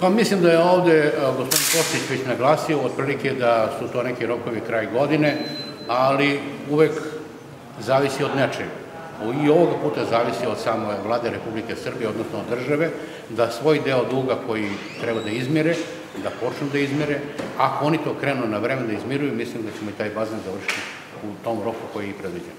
Pa mislim da je ovde e, gospodin Kostić već naglasio otprilike da su to neki rokovi kraj godine, ali uvek zavisi od nečega. I ovoga puta zavisi od samo vlade Republike Srbije, odnosno od države, da svoj deo duga koji treba da izmire, da počnu da izmire. Ako oni to krenu na vreme da izmiruju, mislim da ćemo i taj bazen završiti u tom roku koji je predviđen.